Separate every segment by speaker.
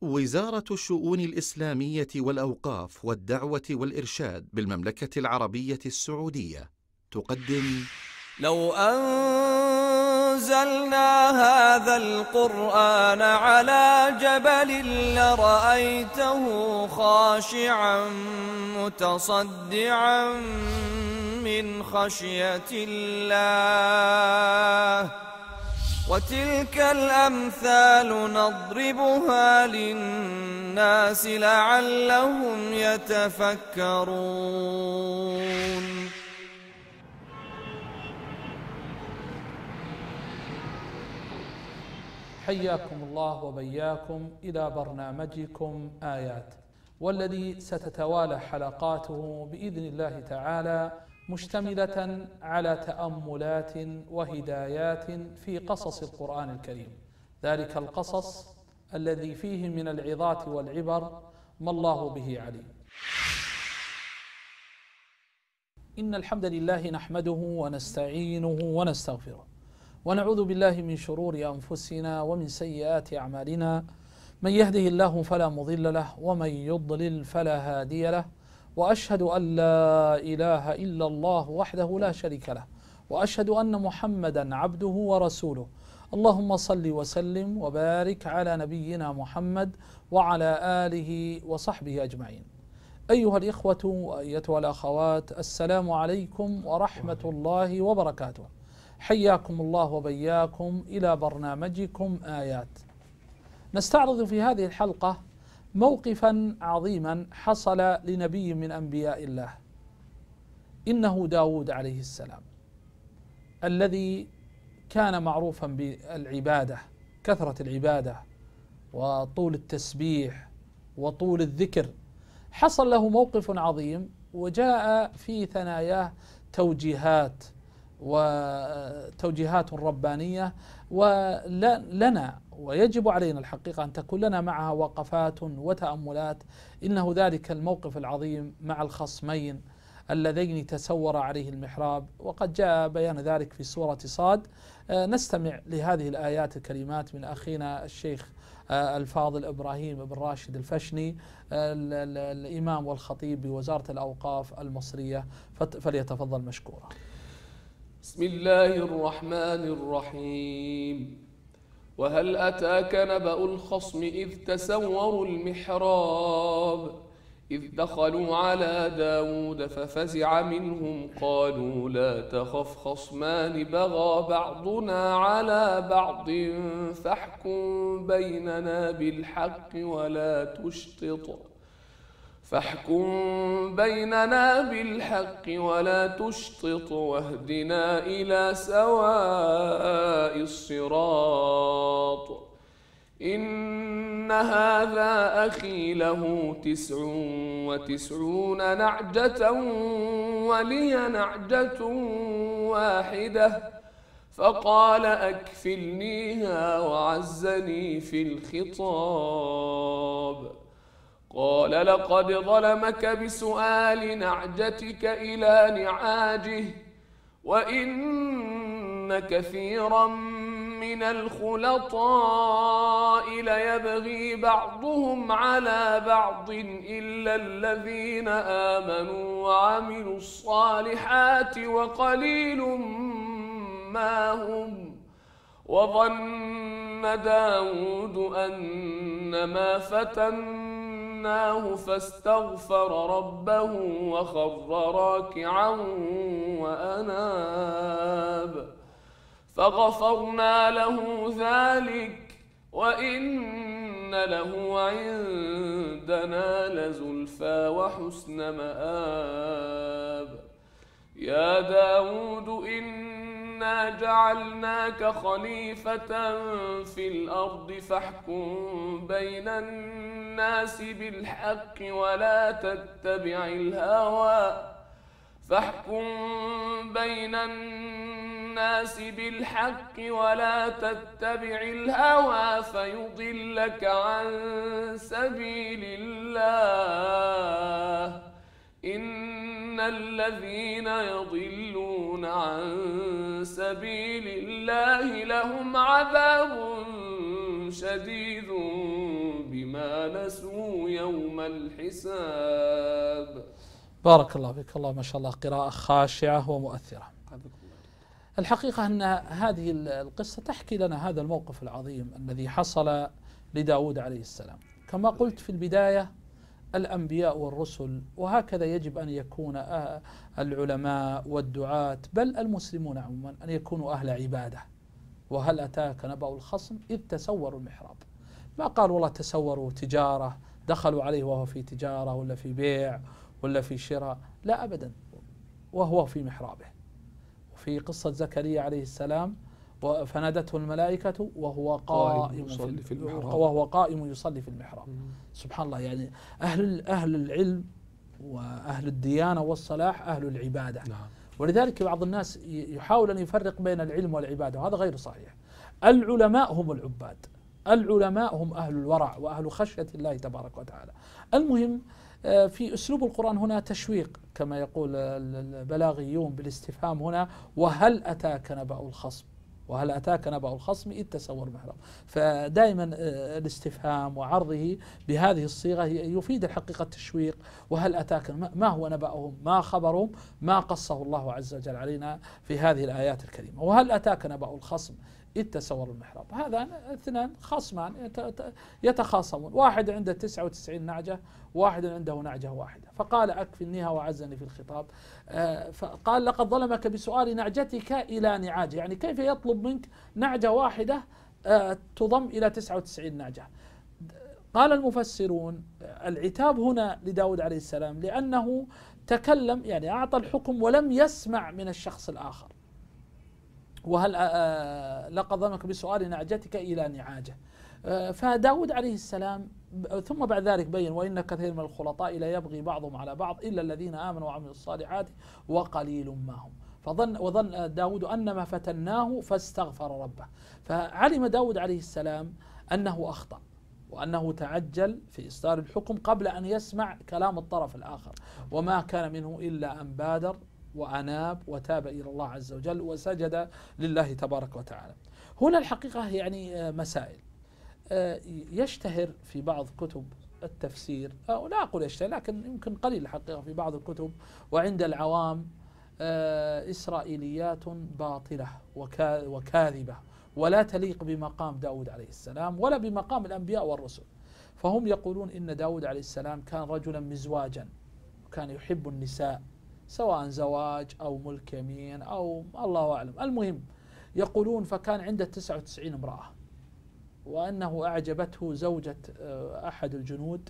Speaker 1: وزارة الشؤون الإسلامية والأوقاف والدعوة والإرشاد بالمملكة العربية السعودية تقدم.
Speaker 2: لو أنزلنا هذا القرآن على جبل لرأيته خاشعا متصدعا من خشية الله. وتلك الأمثال نضربها للناس لعلهم يتفكرون.
Speaker 3: حياكم الله وبياكم إلى برنامجكم آيات والذي ستتوالى حلقاته بإذن الله تعالى مشتملة على تأملات وهدايات في قصص القرآن الكريم. ذلك القصص الذي فيه من العظات والعبر ما الله به عليم. إن الحمد لله نحمده ونستعينه ونستغفره ونعوذ بالله من شرور أنفسنا ومن سيئات أعمالنا. من يهده الله فلا مضل له ومن يضلل فلا هادي له وأشهد أن لا إله إلا الله وحده لا شريك له وأشهد أن محمدا عبده ورسوله. اللهم صل وسلم وبارك على نبينا محمد وعلى آله وصحبه أجمعين. أيها الإخوة وأيتها الأخوات السلام عليكم ورحمة الله وبركاته. حياكم الله وبياكم إلى برنامجكم آيات. نستعرض في هذه الحلقة موقفا عظيما حصل لنبي من أنبياء الله إنه داود عليه السلام الذي كان معروفا بالعبادة كثرة العبادة وطول التسبيح وطول الذكر. حصل له موقف عظيم وجاء في ثناياه توجيهات وتوجيهات ربانية ولنا ويجب علينا الحقيقة أن تكون لنا معها وقفات وتأملات. إنه ذلك الموقف العظيم مع الخصمين اللذين تسور عليه المحراب. وقد جاء بيان ذلك في سورة صاد. آه، نستمع لهذه الآيات الكريمات من أخينا الشيخ آه، الفاضل إبراهيم بن راشد الفشني آه، الإمام والخطيب بوزارة الأوقاف المصرية. فليتفضل مشكورا.
Speaker 4: بسم الله الرحمن الرحيم. وهل أتاك نبأ الخصم إذ تسوروا المحراب؟ إذ دخلوا على داود ففزع منهم قالوا لا تخف خصمان بغى بعضنا على بعض فاحكم بيننا بالحق ولا تشطط. فاحكم بيننا بالحق ولا تشطط واهدنا إلى سواء الصراط. إن هذا أخي له تسع وتسعون نعجة ولي نعجة واحدة. فقال أكفلنيها وعزني في الخطاب. قال لقد ظلمك بسؤال نعجتك إلى نعاجه وإن كثيرا من الخلطاء ليبغي بعضهم على بعض إلا الذين آمنوا وعملوا الصالحات وقليل ما هم وظن داود أنما فتن ففتناه فاستغفر ربه وخر راكعا وأناب. فغفرنا له ذلك وإن له عندنا لزلفى وحسن مآب. يا داود إنا جعلناك خليفة في الأرض فاحكم بين الناس بالحق ولا تتبع الهوى فاحكم بين الناس بالحق ولا تتبع الهوى فيضلك عن سبيل الله الذين يضلون عن سبيل الله لهم عذاب شديد بما ييأسوا يوم الحساب.
Speaker 3: بارك الله فيك. الله ما شاء الله قراءة خاشعة ومؤثرة. الحقيقة أن هذه القصة تحكي لنا هذا الموقف العظيم الذي حصل لداود عليه السلام. كما قلت في البداية الأنبياء والرسل وهكذا يجب أن يكون آه، العلماء والدعاة بل المسلمون عموما أن يكونوا أهل عبادة. وهل أتاك نبأ الخصم؟ إذ تسوروا المحراب. ما قال والله تسوروا تجارة دخلوا عليه وهو في تجارة ولا في بيع ولا في شراء؟ لا أبدا وهو في محرابه. وفي قصة زكريا عليه السلام فنادته الملائكة وهو قائم
Speaker 5: يصلي في المحراب.
Speaker 3: وهو قائم يصلي في المحراب. سبحان الله يعني أهل أهل العلم وأهل الديانة والصلاح أهل العبادة.
Speaker 5: نعم.
Speaker 3: ولذلك بعض الناس يحاول أن يفرق بين العلم والعبادة وهذا غير صحيح. العلماء هم العباد. العلماء هم أهل الورع وأهل خشية الله تبارك وتعالى. المهم آه، في أسلوب القرآن هنا تشويق كما يقول البلاغيون بالاستفهام هنا وهل أتاك نبأ الخصم؟ وهل أتاك نبأ الخصم؟ إذ تسور المحراب فدائما آه، الاستفهام وعرضه بهذه الصيغة يفيد الحقيقة التشويق. وهل أتاك ما هو نبأهم؟ ما خبرهم؟ ما قصه الله عز وجل علينا في هذه الآيات الكريمة. وهل أتاك نبأ الخصم؟ إذ تسور المحراب. هذا اثنان خصمان يتخاصمون. واحد عنده 99 نعجة واحد عنده نعجة واحدة. فقال أكفنيها وعزني في الخطاب. آه، فقال لقد ظلمك بسؤال نعجتك إلى نعاجة. يعني كيف يطلب منك نعجة واحدة آه، تضم إلى 99 نعجة؟ قال المفسرون العتاب هنا لداود عليه السلام لأنه تكلم يعني أعطى الحكم ولم يسمع من الشخص الآخر. وهل آه، آه، لقد ظنك بسؤال نعجتك إلى نعاجه. آه، فداود عليه السلام ثم بعد ذلك بين وإن كثير من الخلطاء لا يبغي بعضهم على بعض إلا الذين آمنوا وعملوا الصالحات وقليل ما هم. فظن وظن داود أنما فتناه فاستغفر ربه. فعلم داود عليه السلام أنه أخطأ وأنه تعجل في إصدار الحكم قبل أن يسمع كلام الطرف الآخر. وما كان منه إلا أن بادر وأناب وتاب إلى الله عز وجل وسجد لله تبارك وتعالى. هنا الحقيقة يعني آه، مسائل. آه، يشتهر في بعض كتب التفسير أو لا أقول يشتهر لكن يمكن قليل الحقيقة في بعض الكتب. وعند العوام آه، إسرائيليات باطلة وكاذبة ولا تليق بمقام داود عليه السلام ولا بمقام الأنبياء والرسل. فهم يقولون إن داود عليه السلام كان رجلا مزواجا وكان يحب النساء. سواء زواج أو ملك يمين أو الله أعلم المهم يقولون فكان عنده 99 امرأة وأنه أعجبته زوجة آه، أحد الجنود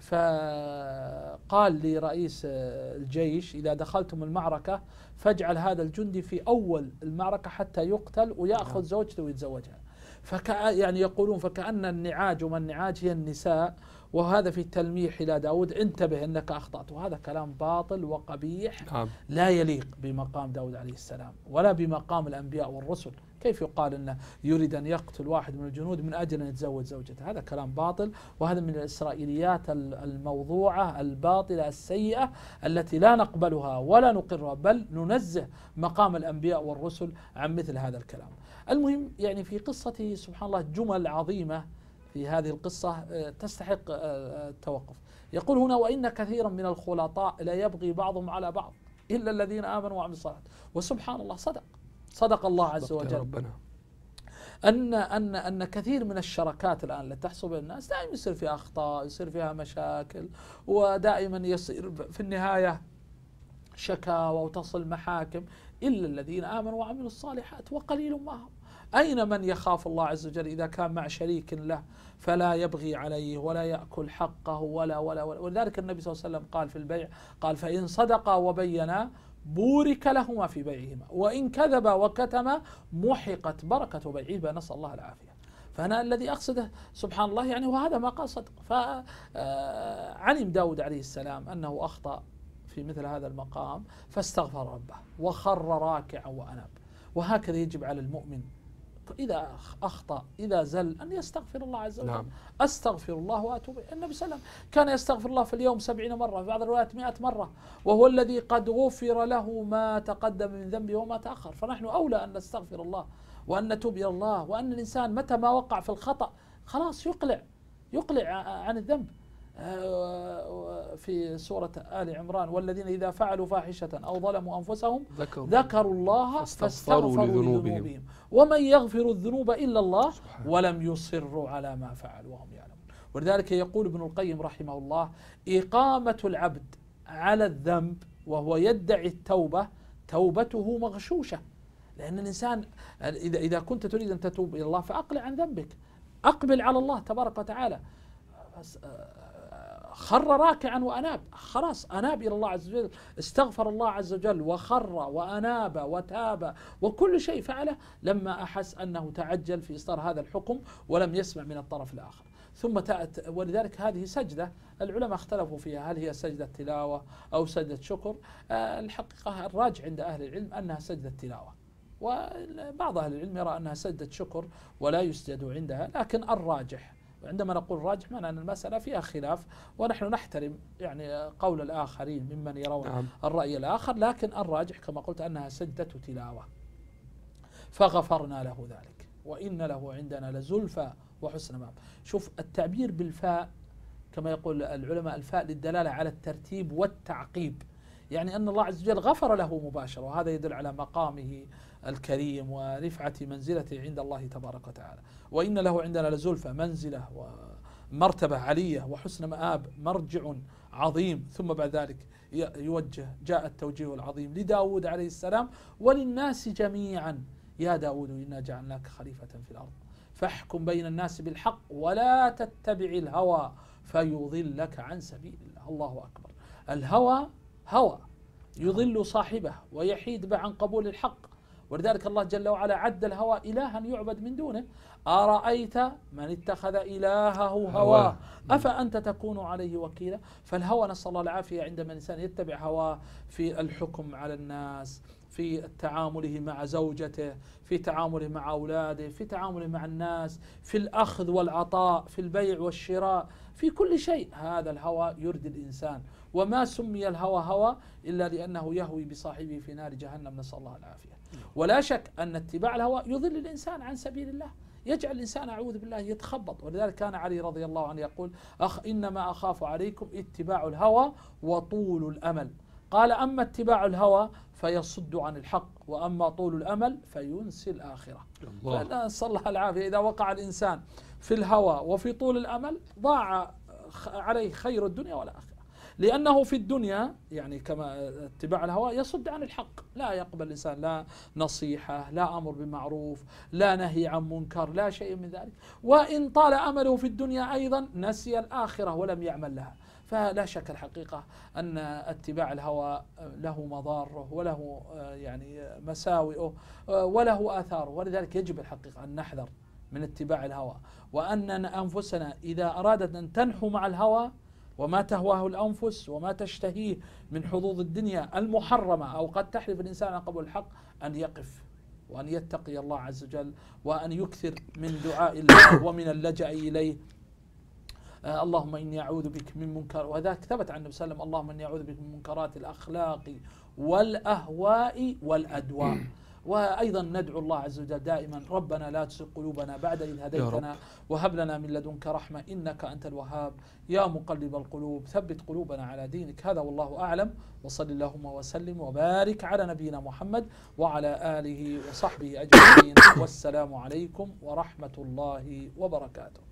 Speaker 3: فقال لرئيس آه، الجيش إذا دخلتم المعركة فاجعل هذا الجندي في أول المعركة حتى يقتل ويأخذ نعم. زوجته ويتزوجها فكأ يعني يقولون فكأن النعاج وما النعاج هي النساء وهذا في التلميح إلى داود انتبه أنك أخطأت. وهذا كلام باطل وقبيح نعم. لا يليق بمقام داود عليه السلام ولا بمقام الأنبياء والرسل. كيف يقال أنه يريد أن يقتل واحد من الجنود من أجل أن يتزوج زوجته؟ هذا كلام باطل وهذا من الإسرائيليات الموضوعة الباطلة السيئة التي لا نقبلها ولا نقرها بل ننزه مقام الأنبياء والرسل عن مثل هذا الكلام. المهم يعني في قصته سبحان الله جمل عظيمة في هذه القصة آه، تستحق آه، آه، التوقف. يقول هنا وإن كثيرا من الخلطاء لا يبغي بعضهم على بعض إلا الذين آمنوا وعملوا الصالحات. وسبحان الله صدق. صدق الله عز وجل.
Speaker 5: ربنا.
Speaker 3: أن أن أن كثير من الشركات الآن اللي تحصل بين الناس دائما يصير فيها أخطاء يصير فيها مشاكل ودائما يصير في النهاية شكاوى وتصل محاكم إلا الذين آمنوا وعملوا الصالحات وقليل ما هم. أين من يخاف الله عز وجل إذا كان مع شريك له فلا يبغي عليه ولا يأكل حقه ولا ولا, ولا. ولذلك النبي صلى الله عليه وسلم قال في البيع قال فإن صدقا وبينا بورك لهما في بيعهما وإن كذبا وكتما محقت بركة بيعهما نسأل الله العافية. فأنا الذي أقصده سبحان الله يعني وهذا ما قال صدق. فعلم آه، داود عليه السلام أنه أخطأ في مثل هذا المقام فاستغفر ربه وخر راكعا وأناب. وهكذا يجب على المؤمن إذا أخطأ إذا زل أن يستغفر الله عز وجل. نعم. أستغفر الله وأتوب النبي صلى الله عليه وسلم كان يستغفر الله في اليوم سبعين مرة في بعض الروايات مئة مرة. وهو الذي قد غفر له ما تقدم من ذنبه وما تأخر. فنحن أولى أن نستغفر الله وأن نتوب إلى الله وأن الإنسان متى ما وقع في الخطأ خلاص يقلع يقلع عن الذنب. في سورة آل عمران والذين إذا فعلوا فاحشة أو ظلموا أنفسهم
Speaker 4: ذكروا
Speaker 3: ذكروا الله
Speaker 4: فاستغفروا لذنوبهم.
Speaker 3: لذنوبهم. ومن يغفر الذنوب إلا الله ولم يصروا على ما فعلوا وهم يعلمون. ولذلك يقول ابن القيم رحمه الله إقامة العبد على الذنب وهو يدعي التوبة توبته مغشوشة. لأن الإنسان إذا إذا كنت تريد أن تتوب إلى الله فأقلع عن ذنبك. أقبل على الله تبارك وتعالى. خر راكعا وأناب. خلاص أناب إلى الله عز وجل. استغفر الله عز وجل وخر وأناب وتاب وكل شيء فعله. لما أحس أنه تعجل في إصدار هذا الحكم ولم يسمع من الطرف الآخر. ثم تأت ولذلك هذه سجدة العلماء اختلفوا فيها. هل هي سجدة تلاوة أو سجدة شكر؟ آه، الحقيقة الراجع عند أهل العلم أنها سجدة تلاوة. وبعض أهل العلم يرى أنها سجدة شكر ولا يسجد عندها لكن الراجح عندما نقول راجح معنى أن المسألة فيها خلاف ونحن نحترم يعني قول الآخرين ممن يرون
Speaker 4: نعم.
Speaker 3: الرأي الآخر لكن الراجح كما قلت أنها سجدة تلاوة. فغفرنا له ذلك وإن له عندنا لزلفى وحسن مآب. شوف التعبير بالفاء كما يقول العلماء الفاء للدلالة على الترتيب والتعقيب. يعني أن الله عز وجل غفر له مباشرة وهذا يدل على مقامه الكريم ورفعة منزلته عند الله تبارك وتعالى. وإن له عندنا لزلفى منزلة ومرتبة علية وحسن مآب مرجع عظيم. ثم بعد ذلك يوجه جاء التوجيه العظيم لداود عليه السلام وللناس جميعا. يا داود إنا جعلناك خليفة في الأرض. فاحكم بين الناس بالحق ولا تتبع الهوى فيضلك عن سبيل الله. الله أكبر. الهوى هوى يضل صاحبه ويحيد عن قبول الحق. ولذلك الله جل وعلا عد الهوى إلها يعبد من دونه. أرأيت من اتخذ إلهه هواه.
Speaker 4: هواه.
Speaker 3: أفأنت تكون عليه وكيلا؟ فالهوى نسأل الله العافية عندما الإنسان يتبع هواه في الحكم على الناس. في تعامله مع زوجته في تعامله مع أولاده في تعامله مع الناس في الأخذ والعطاء في البيع والشراء في كل شيء. هذا الهوى يردي الإنسان. وما سمي الهوى هوى إلا لأنه يهوي بصاحبه في نار جهنم. نسأل الله العافية. ولا شك أن اتباع الهوى يضل الإنسان عن سبيل الله. يجعل الإنسان أعوذ بالله يتخبط. ولذلك كان علي رضي الله عنه يقول أخ إنما أخاف عليكم اتباع الهوى وطول الأمل. قال أما اتباع الهوى فيصد عن الحق وأما طول الأمل فينسي الآخرة.
Speaker 4: الله.
Speaker 3: فنسأل الله العافية إذا وقع الإنسان في الهوى وفي طول الأمل ضاع عليه خير الدنيا والآخرة لأنه في الدنيا يعني كما اتباع الهوى يصد عن الحق. لا يقبل الإنسان لا نصيحة لا أمر بمعروف لا نهي عن منكر لا شيء من ذلك. وإن طال أمله في الدنيا أيضا نسي الآخرة ولم يعمل لها. فلا شك الحقيقة أن اتباع الهوى له مضاره وله آه، يعني مساوئه آه، وله آثاره. ولذلك يجب الحقيقة أن نحذر من اتباع الهوى. وأن أنفسنا إذا أرادت أن تنحو مع الهوى وما تهواه الأنفس وما تشتهيه من حظوظ الدنيا المحرمة أو قد تحلف الإنسان عن قبول الحق أن يقف وأن يتقي الله عز وجل وأن يكثر من دعاء الله ومن اللجأ إليه اللهم إني أعوذ بك من منكر وذاك ثبت عن النبي صلى الله عليه وسلم اللهم إني أعوذ بك من منكرات الأخلاق والأهواء والأدواء. وأيضا ندعو الله عز وجل دائما ربنا لا تزغ قلوبنا بعد إذ هديتنا وهب لنا من لدنك رحمة إنك أنت الوهاب. يا مقلب القلوب ثبت قلوبنا على دينك هذا والله أعلم. وصل اللهم وسلم وبارك على نبينا محمد وعلى آله وصحبه أجمعين. والسلام عليكم ورحمة الله وبركاته.